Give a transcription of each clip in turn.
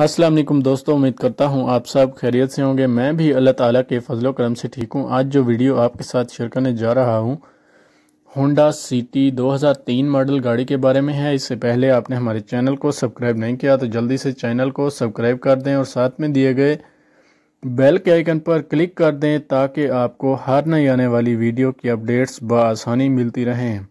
अस्सलाम वालेकुम दोस्तों, उम्मीद करता हूँ आप सब खैरियत से होंगे। मैं भी अल्लाह ताला के फजलो करम से ठीक हूँ। आज जो वीडियो आपके साथ शेयर करने जा रहा हूँ होंडा सिटी 2003 मॉडल गाड़ी के बारे में है। इससे पहले आपने हमारे चैनल को सब्सक्राइब नहीं किया तो जल्दी से चैनल को सब्सक्राइब कर दें और साथ में दिए गए बेल के आइकन पर क्लिक कर दें, ताकि आपको हर नई आने वाली वीडियो की अपडेट्स बसानी मिलती रहें।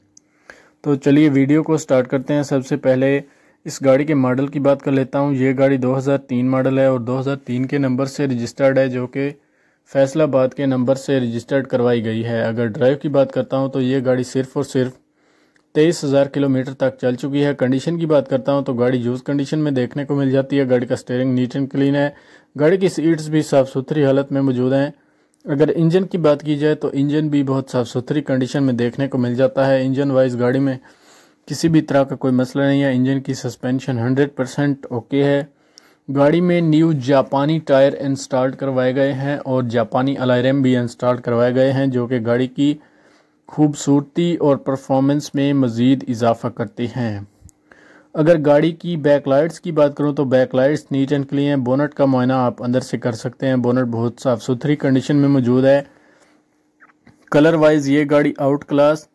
तो चलिए वीडियो को स्टार्ट करते हैं। सबसे पहले इस गाड़ी के मॉडल की बात कर लेता हूँ। ये गाड़ी 2003 मॉडल है और 2003 के नंबर से रजिस्टर्ड है, जो कि फैसलाबाद के नंबर से रजिस्टर्ड करवाई गई है। अगर ड्राइव की बात करता हूँ तो ये गाड़ी सिर्फ़ और सिर्फ़ तेईस हज़ार किलोमीटर तक चल चुकी है। कंडीशन की बात करता हूँ तो गाड़ी यूज़ कंडीशन में देखने को मिल जाती है। गाड़ी का स्टेयरिंग नीट एंड क्लीन है। गाड़ी की सीट्स भी साफ़ सुथरी हालत में मौजूद हैं। अगर इंजन की बात की जाए तो इंजन भी बहुत साफ़ सुथरी कंडीशन में देखने को मिल जाता है। इंजन वाइज गाड़ी में किसी भी तरह का कोई मसला नहीं है। इंजन की सस्पेंशन 100 परसेंट ओके है। गाड़ी में न्यू जापानी टायर इंस्टॉल करवाए गए हैं और जापानी अलायरम भी इंस्टॉल करवाए गए हैं, जो कि गाड़ी की खूबसूरती और परफॉर्मेंस में मज़ीद इजाफा करते हैं। अगर गाड़ी की बैक लाइट्स की बात करूँ तो back lights neat and clean है। बोनट का मुआयना आप अंदर से कर सकते हैं। बोनट बहुत साफ़ सुथरी कंडीशन में मौजूद है। कलर वाइज ये गाड़ी आउट क्लास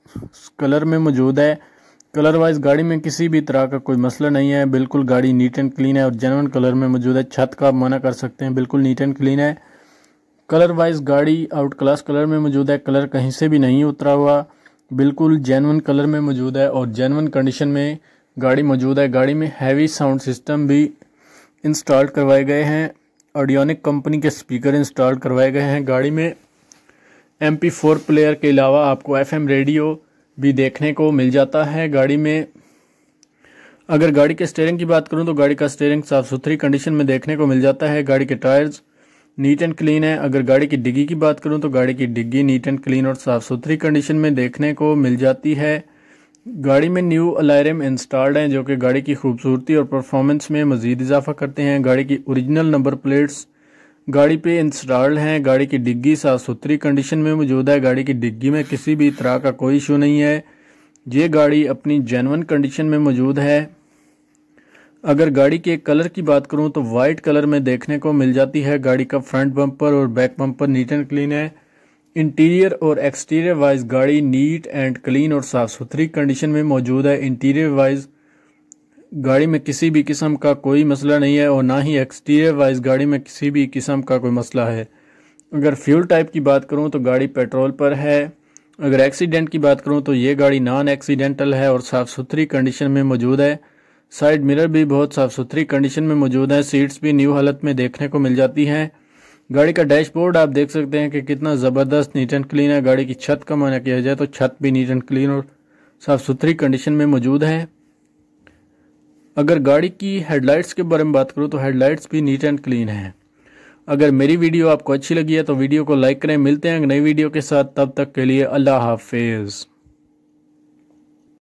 कलर में मौजूद है। कलर वाइज गाड़ी में किसी भी तरह का कोई मसला नहीं है, बिल्कुल गाड़ी नीट एंड क्लीन है और जेनवन कलर में मौजूद है। छत का आप मना कर सकते हैं, बिल्कुल नीट एंड क्लीन है। कलर वाइज गाड़ी आउट क्लास कलर में मौजूद है, कलर कहीं से भी नहीं उतरा हुआ, बिल्कुल जेनवन कलर में मौजूद है और जेनवन कंडीशन में गाड़ी मौजूद है। गाड़ी में हैवी साउंड सिस्टम भी इंस्टॉल करवाए गए हैं, ऑडियोनिक कंपनी के स्पीकर इंस्टॉल करवाए गए हैं। गाड़ी में एम पी फोर प्लेयर के अलावा आपको एफ़ एम रेडियो भी देखने को मिल जाता है गाड़ी में। अगर गाड़ी के स्टेयरिंग की बात करूँ तो गाड़ी का स्टेयरिंग साफ़ सुथरी कंडीशन में देखने को मिल जाता है। गाड़ी के टायर्स नीट एंड क्लीन है। अगर गाड़ी की डिग्गी की बात करूँ तो गाड़ी की डिग्गी नीट एंड क्लीन और साफ़ सुथरी कंडीशन में देखने को मिल जाती है। गाड़ी में न्यू अलायरम इंस्टॉल्ड हैं, जो कि गाड़ी की खूबसूरती और परफॉर्मेंस में मज़ीद इजाफा करते हैं। गाड़ी की ओरिजिनल नंबर प्लेट्स गाड़ी पे इंस्टॉल्ड हैं, गाड़ी की डिग्गी साफ़ सुथरी कंडीशन में मौजूद है, गाड़ी की डिग्गी में किसी भी तरह का कोई इशू नहीं है। ये गाड़ी अपनी जेनवन कंडीशन में मौजूद है। अगर गाड़ी के कलर की बात करूँ तो वाइट कलर में देखने को मिल जाती है। गाड़ी का फ्रंट बम्पर और back bumper neat and clean है। इंटीरियर और एक्सटीरियर वाइज गाड़ी नीट एंड क्लीन और साफ़ सुथरी कंडीशन में मौजूद है। इंटीरियर वाइज गाड़ी में किसी भी किस्म का कोई मसला नहीं है और ना ही एक्सटीरियर वाइज गाड़ी में किसी भी किस्म का कोई मसला है। अगर फ्यूल टाइप की बात करूँ तो गाड़ी पेट्रोल पर है। अगर एक्सीडेंट की बात करूँ तो ये गाड़ी नॉन एक्सीडेंटल है और साफ़ सुथरी कंडीशन में मौजूद है। साइड मिरर भी बहुत साफ़ सुथरी कंडीशन में मौजूद है। सीट्स भी न्यू हालत में देखने को मिल जाती हैं। गाड़ी का डैशबोर्ड आप देख सकते हैं कि कितना ज़बरदस्त, नीट एंड क्लीन है। गाड़ी की छत का माना किया जाए तो छत भी नीट एंड क्लीन और साफ़ सुथरी कंडीशन में मौजूद है। अगर गाड़ी की हेडलाइट्स के बारे में बात करूँ तो हेडलाइट्स भी नीट एंड क्लीन है। अगर मेरी वीडियो आपको अच्छी लगी है तो वीडियो को लाइक करें। मिलते हैं नई वीडियो के साथ। तब तक के लिए अल्लाह हाफिज़।